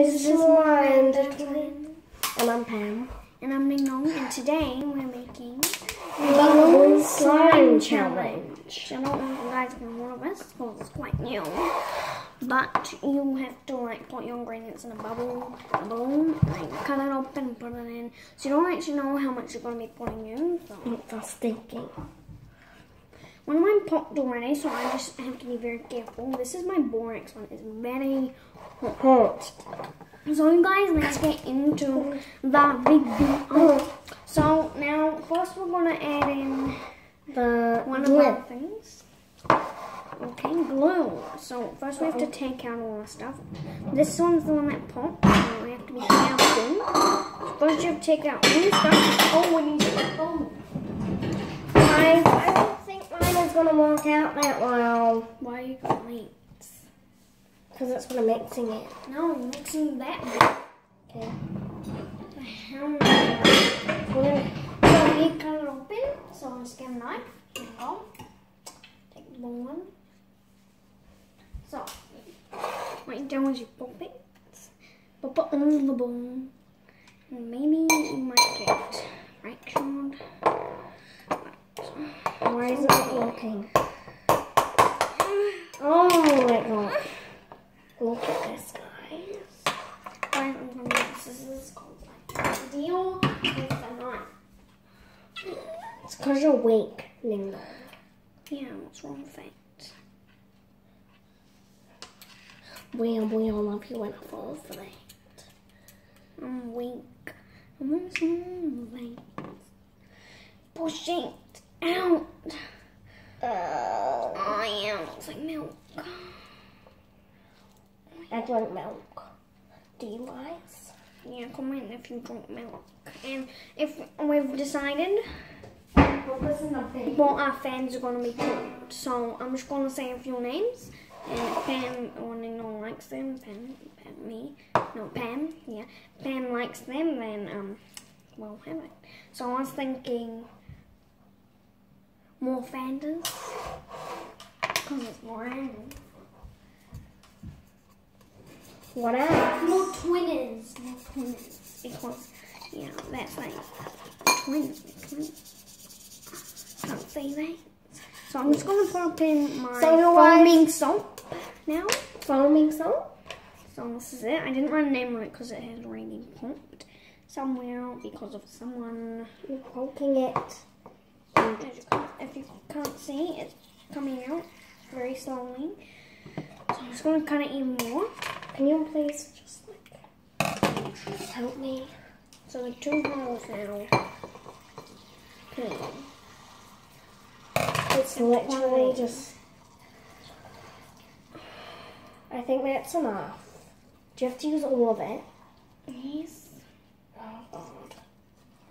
This is Twin. And I'm Pam. And I'm Ning Nong, and today we're making Bubble Slime Challenge. I don't know if you guys can hear this because it's quite new. But you have to like put your ingredients in a bubble, a balloon, like cut it open and put it in. So you don't actually know how much you're going to be putting in. So. Was thinking. One of mine popped already, so I just have to be very careful. This is my borax one. It's very Hot. So you guys, let's get into the video. So now, first we're gonna add in The one of glue. our things. Okay, glue. So first we have to take out all our stuff. This one's the one that popped, so we have to be careful. First you have to take out all the stuff. Oh, we need to oh. Guys, I don't think mine is going to work out that well. Why are you going late? Because it's when I'm mixing it. No, I'm mixing that bit. Okay. The hell? We're gonna so cut it open. So I'm just get a knife. Here we go. Take the one. So what you do is you pop it. Pop it on the bone. And maybe you might get fractured. Why is it working? Oh my god. Look at this, guys. Guys, I'm gonna get scissors because I deal with the knife. It's because you're weak, Nong. Yeah, what's wrong with that? We, we all love you when I fall for that. I'm weak. I'm moving. Push it out. Uh, I am. It's like milk. I drink milk. Do you guys? Yeah, comment if you drink milk. And if we've decided what our fans are going to be called. So I'm just going to say a few names. And if Pam or Nino likes them, Pam, Pam, me, no, Pam, yeah. Pam likes them, then um, we'll have it. So I was thinking more fandas. Because it's more random. What else? More twinners. More twinners. Because, yeah, that's like twins. twins. Can't say that. So I'm just going to put in my So foaming soap now. Foaming soap? So this is it. I didn't write a name on it because it has already popped somewhere because of someone. You're poking it. As you can't, if you can't see, it's coming out very slowly. So I'm just going to cut it even more. Can you please just like help me? So the two holes now. Okay. It's literally just. I think that's enough. Do you have to use all of it? Yes.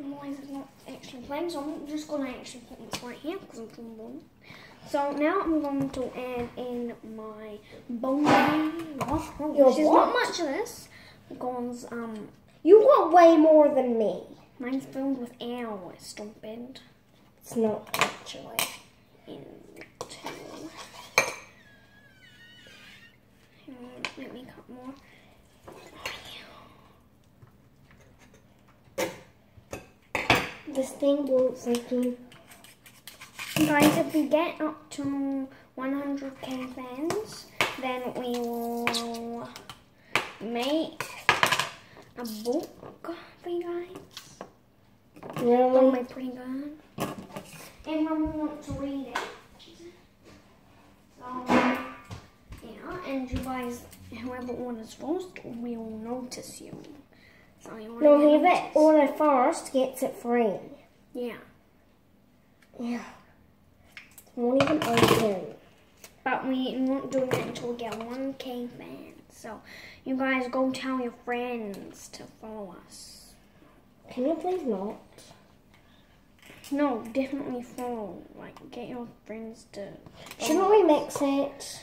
Oh god. Otherwise it's not actually playing, so I'm just going to actually put this right here because I'm from bone. So now I'm going to add in my bone. Oh, Your There's not much of this because um You got way more than me. mine's filled with air, stupid. It's not actually. Into. Let me cut more. This thing sink in. Guys, if we get up to 100k fans, then we will make a book for you guys. Really? be pretty good. And when we want to read it. So, yeah, and you guys, whoever orders first will notice you. So you want No, whoever order first gets it free. Yeah. Yeah. Won't even open. But we won't do that until we get 1k fans. So you guys go tell your friends to follow us. Can you please not? No, definitely follow. Like, get your friends to. Shouldn't we mix it?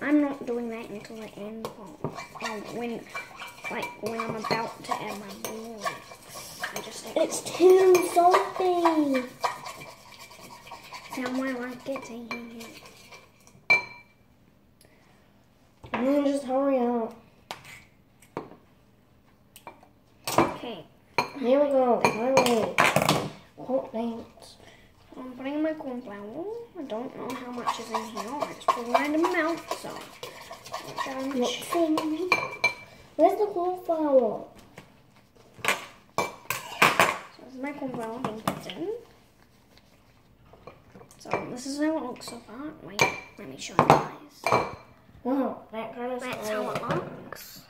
I'm not doing that until the end. Oh, when, like when I'm about to add my meal. I just it's too salty. Now my like it's eating it. Man, just hurry up. Okay. Here we go. Finally. Cornflakes. I'm putting my cornflour. I don't know how much is in here. I just put random amount, so. Mixing. Where's the corn flour? So this is my corn flour being put in. So this is how it looks so far. Wait, let me show you guys. Oh, that kind of That's how it looks.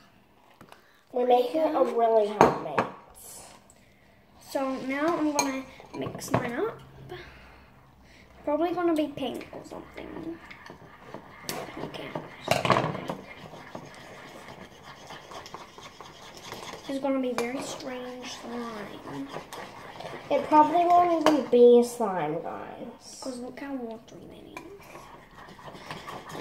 We're making a really hot mix. So now I'm gonna mix mine up. Probably gonna be pink or something. Okay. This is gonna be very strange slime. It probably won't even be a slime, guys. Cause look how watery that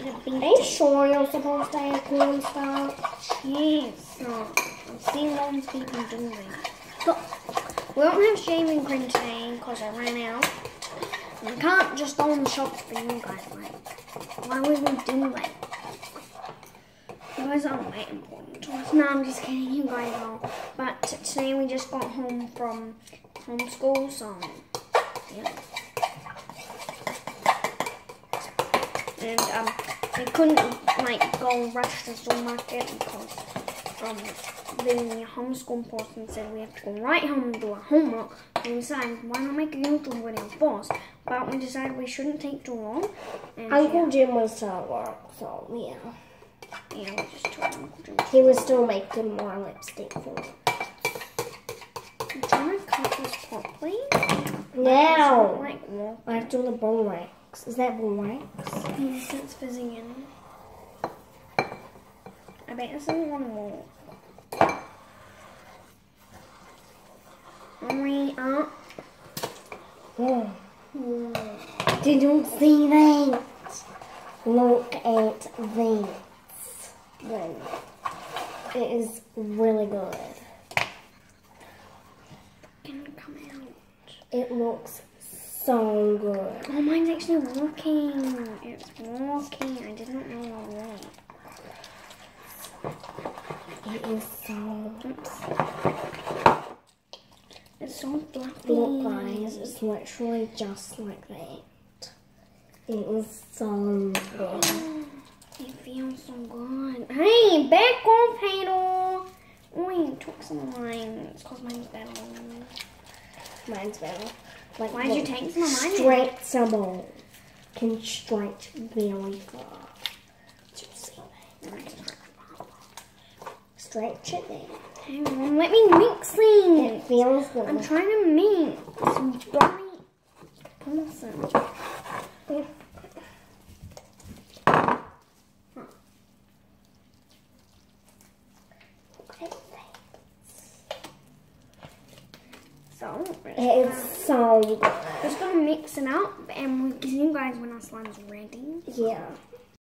is. Are you sure you're supposed to add cornstarch? Yes. No. I've seen of people do that. But we don't have shaving cream today because I ran out. And I can't just go in the shops for you guys. Like, why would we do that? You guys aren't that important to. No, I'm just kidding. You guys are. But today we just got home from homeschool, so yeah. And um, we couldn't like go rush to the supermarket because um the homeschool person said we have to go right home and do our homework. And we decided why not make a YouTube video first? But we decided we shouldn't take too long. And Uncle Jim was at work, so yeah. Yeah, yeah, just told Uncle He was still making more lipstick for me. I'm trying to cut this properly. Now, Like, I have to do the borax. Is that borax? yes, it's fizzing in. I bet this is one more. Hurry up. Did you see that? Look at this. Whoa. It is really good. Can it come out? It looks so good. Oh, mine's actually working. It's working. I didn't know it was. It is so. Oops. It's so fluffy. Look, guys, it's literally just like that. It is so good. It feels so good. Hey, back off, Hadel. You took some of mine. It's because mine's better. Mine's better. Like, Why'd you take some of mine? Stretchable. Can stretch very far. Did you see that? Stretch it there. Hang on, let me mix things. It feels good. I'm trying to mix. Bloody person. So, It's so just gonna mix it up and we'll see you guys when our slime's ready. Yeah.